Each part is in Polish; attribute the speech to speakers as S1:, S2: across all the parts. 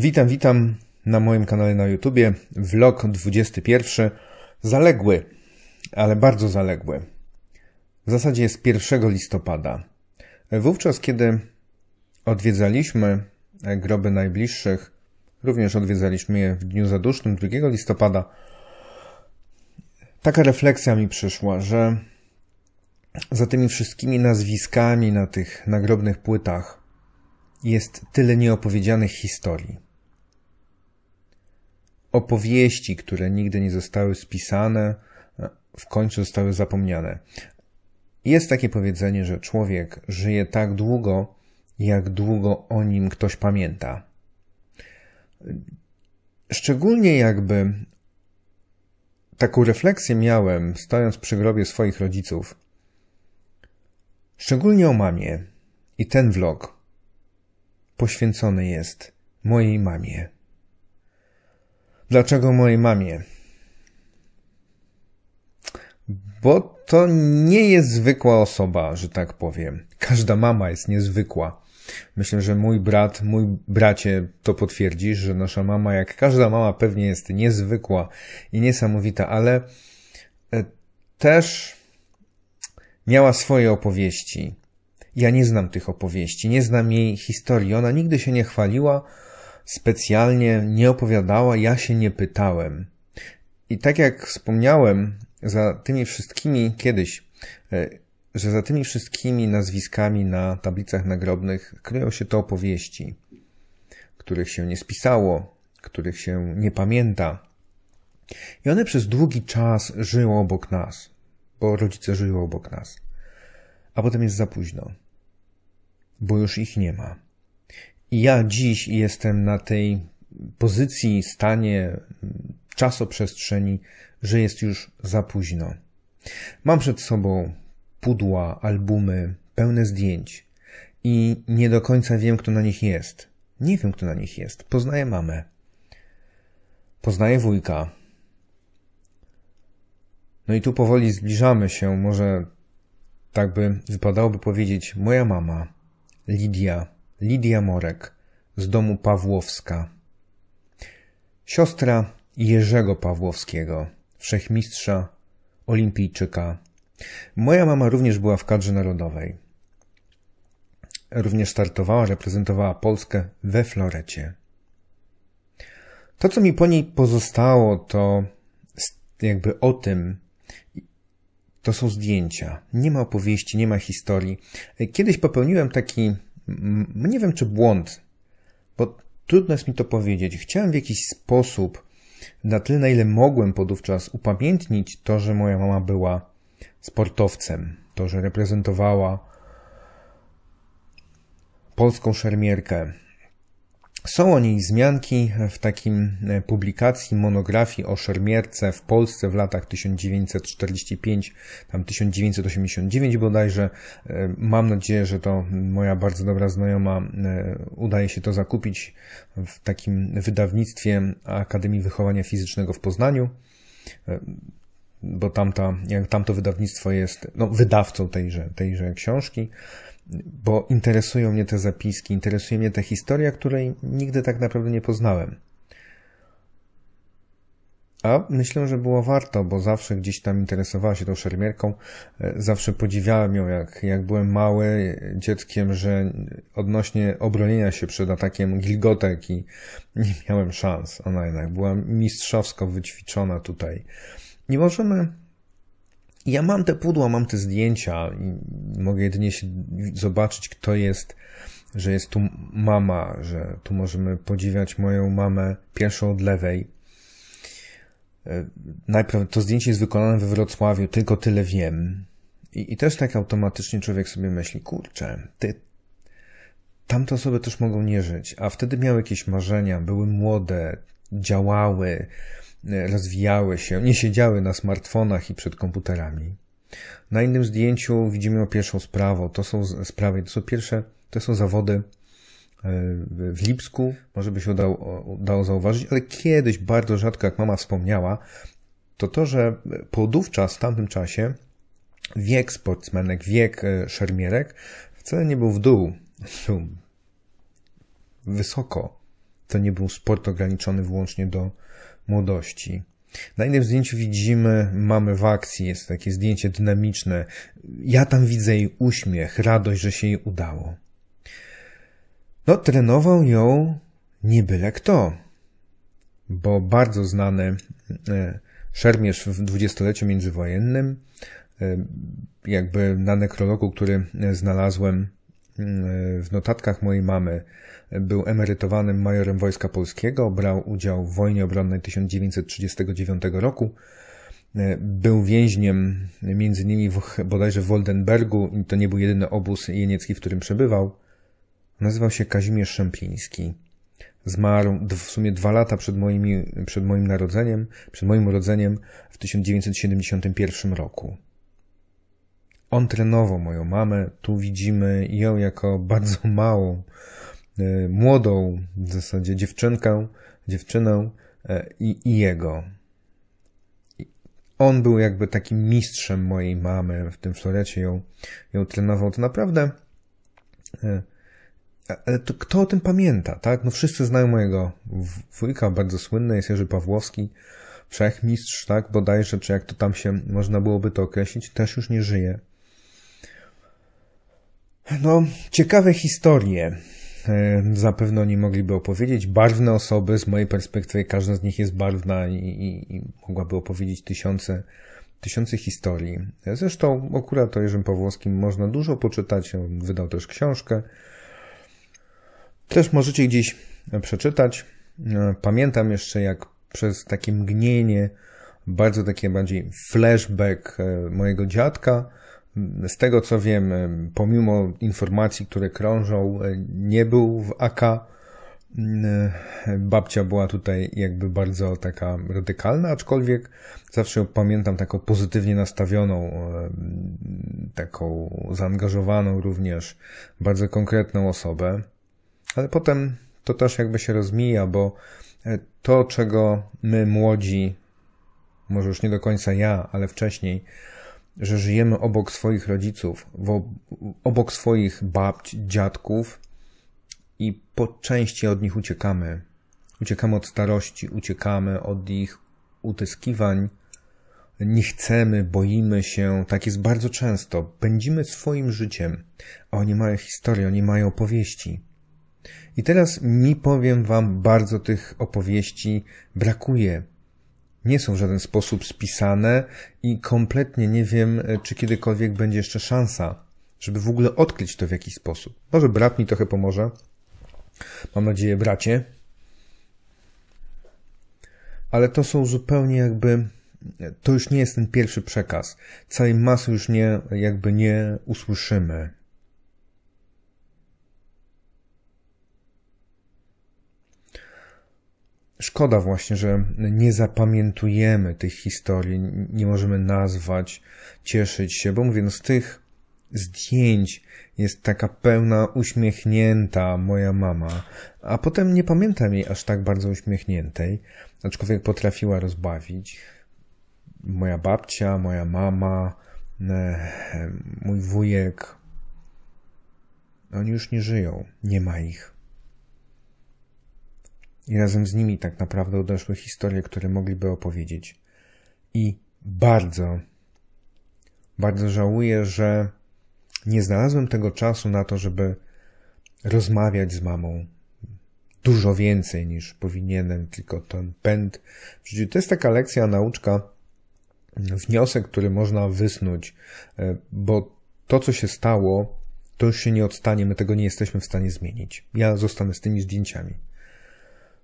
S1: Witam, witam na moim kanale na YouTubie. Vlog 21. Zaległy, ale bardzo zaległy. W zasadzie jest 1 listopada. Wówczas, kiedy odwiedzaliśmy groby najbliższych, również odwiedzaliśmy je w dniu zadusznym 2 listopada, taka refleksja mi przyszła, że za tymi wszystkimi nazwiskami na tych nagrobnych płytach jest tyle nieopowiedzianych historii. Opowieści, które nigdy nie zostały spisane, w końcu zostały zapomniane. Jest takie powiedzenie, że człowiek żyje tak długo, jak długo o nim ktoś pamięta. Szczególnie jakby taką refleksję miałem, stojąc przy grobie swoich rodziców. Szczególnie o mamie. I ten vlog poświęcony jest mojej mamie. Dlaczego mojej mamie? Bo to nie jest zwykła osoba, że tak powiem. Każda mama jest niezwykła. Myślę, że mój brat, mój bracie to potwierdzisz, że nasza mama, jak każda mama, pewnie jest niezwykła i niesamowita, ale e, też miała swoje opowieści. Ja nie znam tych opowieści, nie znam jej historii. Ona nigdy się nie chwaliła, specjalnie nie opowiadała, ja się nie pytałem. I tak jak wspomniałem, za tymi wszystkimi kiedyś, e, że za tymi wszystkimi nazwiskami na tablicach nagrobnych kryją się to opowieści, których się nie spisało, których się nie pamięta. I one przez długi czas żyją obok nas, bo rodzice żyją obok nas. A potem jest za późno, bo już ich nie ma. Ja dziś jestem na tej pozycji, stanie, czasoprzestrzeni, że jest już za późno. Mam przed sobą pudła, albumy, pełne zdjęć i nie do końca wiem, kto na nich jest. Nie wiem, kto na nich jest. Poznaję mamę. Poznaję wujka. No i tu powoli zbliżamy się, może tak by wypadałoby powiedzieć, moja mama, Lidia, Lidia Morek, z domu Pawłowska. Siostra Jerzego Pawłowskiego, wszechmistrza, olimpijczyka. Moja mama również była w kadrze narodowej. Również startowała, reprezentowała Polskę we florecie. To, co mi po niej pozostało, to jakby o tym, to są zdjęcia. Nie ma opowieści, nie ma historii. Kiedyś popełniłem taki, nie wiem czy błąd, bo trudno jest mi to powiedzieć. Chciałem w jakiś sposób na tyle, na ile mogłem podówczas upamiętnić to, że moja mama była sportowcem, to, że reprezentowała polską szermierkę. Są o niej wzmianki w takim e, publikacji, monografii o szermierce w Polsce w latach 1945, tam 1989 bodajże. E, mam nadzieję, że to moja bardzo dobra znajoma e, udaje się to zakupić w takim wydawnictwie Akademii Wychowania Fizycznego w Poznaniu bo tamta, tamto wydawnictwo jest no, wydawcą tejże, tejże książki bo interesują mnie te zapiski, interesuje mnie ta historia, której nigdy tak naprawdę nie poznałem. A myślę, że było warto, bo zawsze gdzieś tam interesowała się tą szermierką. E, zawsze podziwiałem ją, jak, jak byłem mały dzieckiem, że odnośnie obronienia się przed atakiem gilgotek i nie miałem szans. Ona jednak była mistrzowsko wyćwiczona tutaj. Nie możemy ja mam te pudła, mam te zdjęcia i mogę jedynie się zobaczyć, kto jest, że jest tu mama, że tu możemy podziwiać moją mamę pierwszą od lewej. E, najpierw to zdjęcie jest wykonane we Wrocławiu, tylko tyle wiem. I, i też tak automatycznie człowiek sobie myśli, kurczę, ty, tamte osoby też mogą nie żyć, a wtedy miały jakieś marzenia, były młode, działały, rozwijały się, nie siedziały na smartfonach i przed komputerami. Na innym zdjęciu widzimy pierwszą sprawę. To są sprawy, to są pierwsze, to są zawody e, w Lipsku, może by się udało, udało zauważyć, ale kiedyś, bardzo rzadko, jak mama wspomniała, to to, że podówczas, w tamtym czasie, wiek sportsmenek, wiek e, szermierek wcale nie był w dół, był wysoko. To nie był sport ograniczony wyłącznie do młodości. Na innym zdjęciu widzimy mamy w akcji, jest takie zdjęcie dynamiczne. Ja tam widzę jej uśmiech, radość, że się jej udało. No, trenował ją nie byle kto, bo bardzo znany e, szermierz w dwudziestoleciu międzywojennym, e, jakby na nekrologu, który znalazłem e, w notatkach mojej mamy, był emerytowanym majorem Wojska Polskiego, brał udział w wojnie obronnej 1939 roku. Był więźniem między innymi w, bodajże w Woldenbergu to nie był jedyny obóz jeniecki, w którym przebywał. Nazywał się Kazimierz Szempliński. Zmarł w sumie dwa lata przed, moimi, przed moim narodzeniem, przed moim urodzeniem w 1971 roku. On trenował moją mamę. Tu widzimy ją jako bardzo małą, e, młodą w zasadzie dziewczynkę, dziewczynę e, i, i jego. On był jakby takim mistrzem mojej mamy w tym florecie, ją, ją trenował. To naprawdę e, ale to kto o tym pamięta, tak? No wszyscy znają mojego wujka, bardzo słynny jest Jerzy Pawłowski, wszechmistrz, tak? Bodajże, czy jak to tam się można byłoby to określić, też już nie żyje. No, ciekawe historie e, zapewne oni mogliby opowiedzieć. Barwne osoby, z mojej perspektywy, każda z nich jest barwna i, i, i mogłaby opowiedzieć tysiące, tysiące historii. Zresztą akurat o Jerzym Pawłowskim można dużo poczytać. On wydał też książkę też możecie gdzieś przeczytać. E, pamiętam jeszcze, jak przez takie mgnienie, bardzo takie bardziej flashback e, mojego dziadka, z tego co wiem, e, pomimo informacji, które krążą, nie był w AK. Babcia była tutaj jakby bardzo taka radykalna, aczkolwiek zawsze pamiętam taką pozytywnie nastawioną, taką zaangażowaną również, bardzo konkretną osobę ale potem to też jakby się rozmija, bo e, to, czego my młodzi, może już nie do końca ja, ale wcześniej, że żyjemy obok swoich rodziców, obok swoich babć, dziadków i po części od nich uciekamy. Uciekamy od starości, uciekamy od ich utyskiwań, nie chcemy, boimy się, tak jest bardzo często. Pędzimy swoim życiem, a oni mają historię, oni mają opowieści. I teraz mi powiem wam, bardzo tych opowieści brakuje. Nie są w żaden sposób spisane i kompletnie nie wiem, e, czy kiedykolwiek będzie jeszcze szansa, żeby w ogóle odkryć to w jakiś sposób. Może brat mi trochę pomoże. Mam nadzieję, bracie. Ale to są zupełnie jakby to już nie jest ten pierwszy przekaz. Całej masy już nie, jakby nie usłyszymy. Szkoda właśnie, że nie zapamiętujemy tych historii, nie możemy nazwać, cieszyć się, bo mówię, no z tych zdjęć jest taka pełna uśmiechnięta moja mama, a potem nie pamiętam jej aż tak bardzo uśmiechniętej, aczkolwiek potrafiła rozbawić. Moja babcia, moja mama, e, mój wujek, oni już nie żyją, nie ma ich. I razem z nimi tak naprawdę odeszły historie, które mogliby opowiedzieć. I bardzo, bardzo żałuję, że nie znalazłem tego czasu na to, żeby rozmawiać z mamą dużo więcej niż powinienem, tylko ten pęd. To jest taka lekcja, nauczka, wniosek, który można wysnuć, e, bo to, co się stało, to już się nie odstanie, my tego nie jesteśmy w stanie zmienić. Ja zostanę z tymi zdjęciami.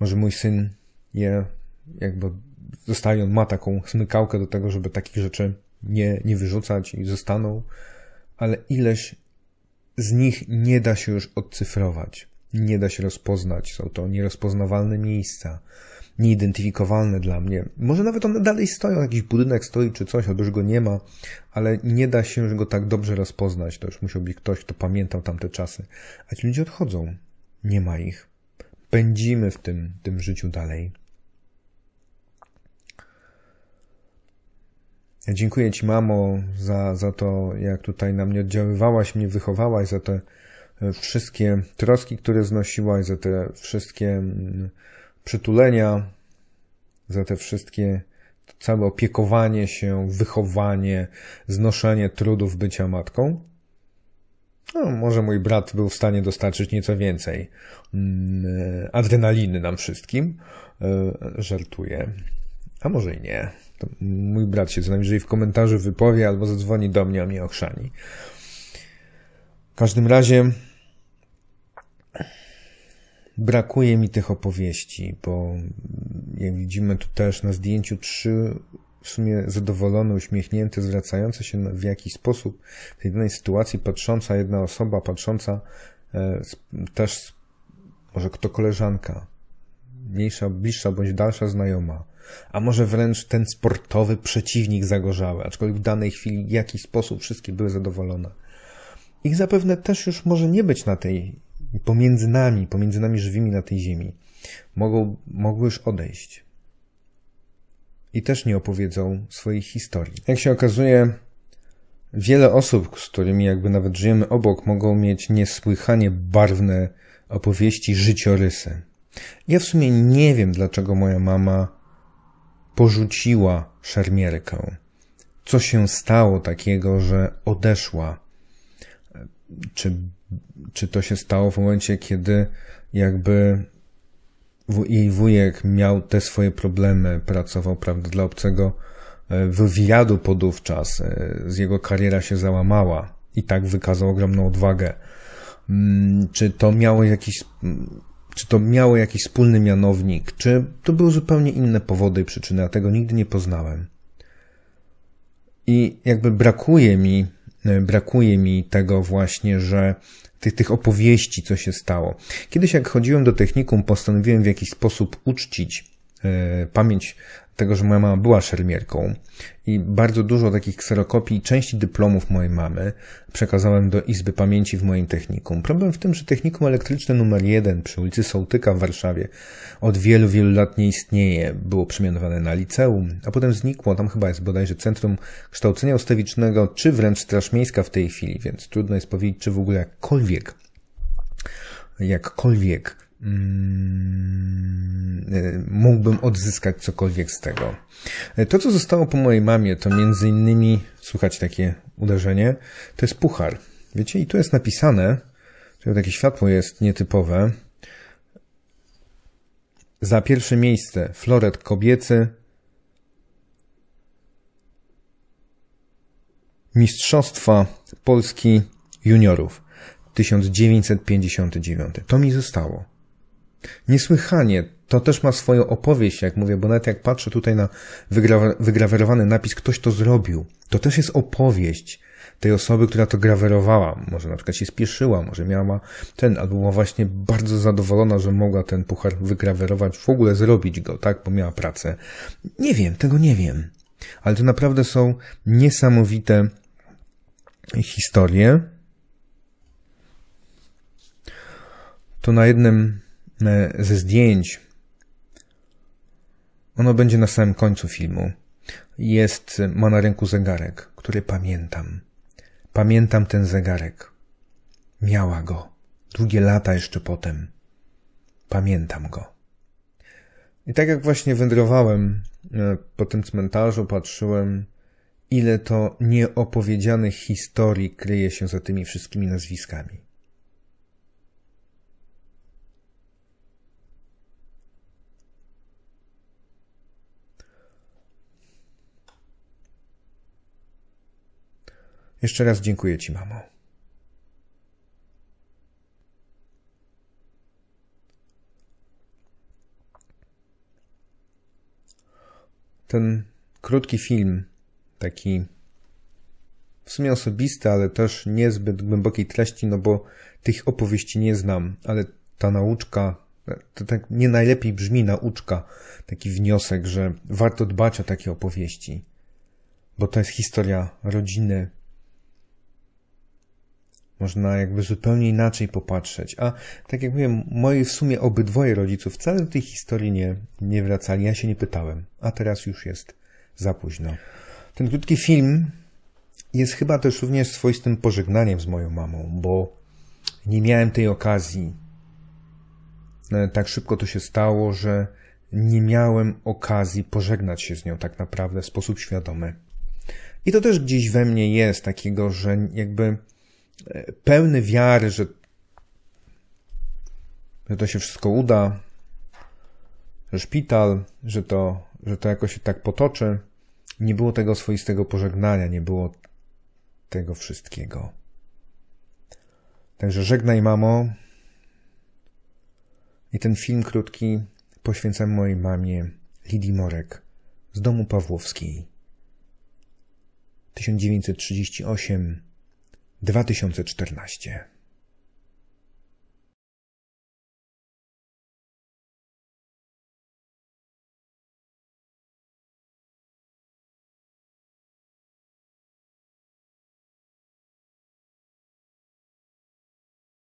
S1: Może mój syn je jakby zostaje, on ma taką smykałkę do tego, żeby takich rzeczy nie, nie wyrzucać i zostaną, ale ileś z nich nie da się już odcyfrować, nie da się rozpoznać. Są to nierozpoznawalne miejsca, nieidentyfikowalne dla mnie. Może nawet one dalej stoją, jakiś budynek stoi czy coś, albo już go nie ma, ale nie da się już go tak dobrze rozpoznać. To już musiał być ktoś, kto pamiętał tamte czasy. A ci ludzie odchodzą. Nie ma ich pędzimy w tym, tym życiu dalej. Dziękuję Ci, mamo, za, za to, jak tutaj na mnie oddziaływałaś, mnie wychowałaś, za te wszystkie troski, które znosiłaś, za te wszystkie mm, przytulenia, za te wszystkie całe opiekowanie się, wychowanie, znoszenie trudów bycia matką. No, może mój brat był w stanie dostarczyć nieco więcej mm, adrenaliny nam wszystkim. E, żartuję. A może i nie. To mój brat się co najwyżej w komentarzu wypowie albo zadzwoni do mnie, a mnie ochrzani. W każdym razie brakuje mi tych opowieści, bo jak widzimy tu też na zdjęciu trzy w sumie zadowolone, uśmiechnięte, zwracające się w jakiś sposób w tej danej sytuacji, patrząca jedna osoba, patrząca e, też może kto koleżanka, mniejsza, bliższa bądź dalsza znajoma, a może wręcz ten sportowy przeciwnik zagorzały, aczkolwiek w danej chwili w jakiś sposób wszystkie były zadowolone. Ich zapewne też już może nie być na tej, pomiędzy nami, pomiędzy nami żywymi na tej ziemi. Mogą, mogły już odejść. I też nie opowiedzą swojej historii. Jak się okazuje, wiele osób, z którymi jakby nawet żyjemy obok, mogą mieć niesłychanie barwne opowieści, życiorysy. Ja w sumie nie wiem, dlaczego moja mama porzuciła szermierkę. Co się stało takiego, że odeszła? Czy, czy to się stało w momencie, kiedy jakby jej wujek miał te swoje problemy, pracował, prawda, dla obcego e, wywiadu podówczas, e, z jego kariera się załamała i tak wykazał ogromną odwagę. Mm, czy to miało jakiś czy to miało jakiś wspólny mianownik, czy to były zupełnie inne powody i przyczyny, a tego nigdy nie poznałem. I jakby brakuje mi, e, brakuje mi tego właśnie, że tych, tych opowieści, co się stało. Kiedyś jak chodziłem do technikum, postanowiłem w jakiś sposób uczcić pamięć tego, że moja mama była szermierką i bardzo dużo takich kserokopii części dyplomów mojej mamy przekazałem do Izby Pamięci w moim technikum. Problem w tym, że technikum elektryczne numer jeden przy ulicy Sołtyka w Warszawie od wielu, wielu lat nie istnieje. Było przemianowane na liceum, a potem znikło. Tam chyba jest bodajże Centrum Kształcenia Ustawicznego, czy wręcz Straż Miejska w tej chwili, więc trudno jest powiedzieć, czy w ogóle jakkolwiek jakkolwiek mógłbym odzyskać cokolwiek z tego. To, co zostało po mojej mamie, to między innymi, słuchać takie uderzenie, to jest puchar. Wiecie, i tu jest napisane, że takie światło jest nietypowe. Za pierwsze miejsce floret kobiecy, Mistrzostwa Polski Juniorów 1959. To mi zostało. Niesłychanie. To też ma swoją opowieść, jak mówię, bo nawet jak patrzę tutaj na wygra wygrawerowany napis, ktoś to zrobił, to też jest opowieść tej osoby, która to grawerowała. Może na przykład się spieszyła, może miała ten, albo była właśnie bardzo zadowolona, że mogła ten puchar wygrawerować, w ogóle zrobić go, tak, bo miała pracę. Nie wiem, tego nie wiem. Ale to naprawdę są niesamowite historie. To na jednym ze zdjęć. Ono będzie na samym końcu filmu. Jest, ma na ręku zegarek, który pamiętam. Pamiętam ten zegarek. Miała go. Długie lata jeszcze potem. Pamiętam go. I tak jak właśnie wędrowałem e, po tym cmentarzu, patrzyłem, ile to nieopowiedzianych historii kryje się za tymi wszystkimi nazwiskami. Jeszcze raz dziękuję Ci, mamo. Ten krótki film, taki w sumie osobisty, ale też niezbyt głębokiej treści, no bo tych opowieści nie znam, ale ta nauczka, to tak nie najlepiej brzmi nauczka, taki wniosek, że warto dbać o takie opowieści, bo to jest historia rodziny, można jakby zupełnie inaczej popatrzeć. A tak jak mówię, moi w sumie obydwoje rodziców wcale do tej historii nie, nie wracali. Ja się nie pytałem. A teraz już jest za późno. Ten krótki film jest chyba też również swoistym pożegnaniem z moją mamą, bo nie miałem tej okazji. No, tak szybko to się stało, że nie miałem okazji pożegnać się z nią tak naprawdę w sposób świadomy. I to też gdzieś we mnie jest takiego, że jakby e, pełny wiary, że, że to się wszystko uda, że szpital, że to, że to jakoś się tak potoczy. Nie było tego swoistego pożegnania, nie było tego wszystkiego. Także żegnaj, mamo. I ten film krótki poświęcam mojej mamie Lidii Morek z domu Pawłowskiej. 1938 2014